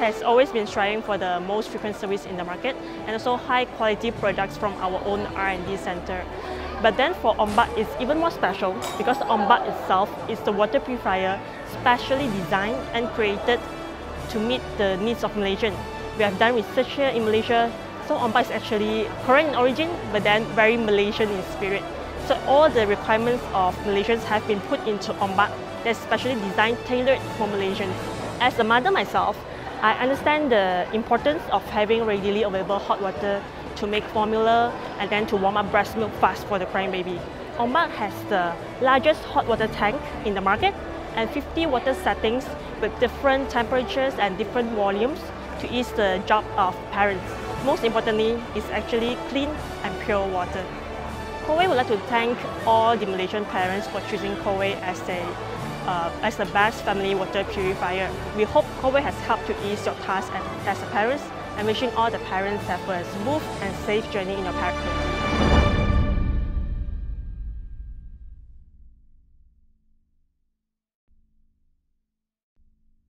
has always been striving for the most frequent service in the market and also high quality products from our own R&D center. But then for Ombak, it's even more special because Ombak itself is the water purifier specially designed and created to meet the needs of Malaysians. We have done research here in Malaysia, so Ombak is actually Korean in origin, but then very Malaysian in spirit. So all the requirements of Malaysians have been put into Ombak that's specially designed, tailored for Malaysians. As a mother myself, I understand the importance of having readily available hot water to make formula and then to warm up breast milk fast for the crying baby. Ombak has the largest hot water tank in the market and 50 water settings with different temperatures and different volumes to ease the job of parents. Most importantly, it's actually clean and pure water. Coway would like to thank all the Malaysian parents for choosing Coway as a uh, as the best family water purifier. We hope Coway has helped to ease your task as, a parent and wishing all the parents have a smooth and safe journey in your parenthood.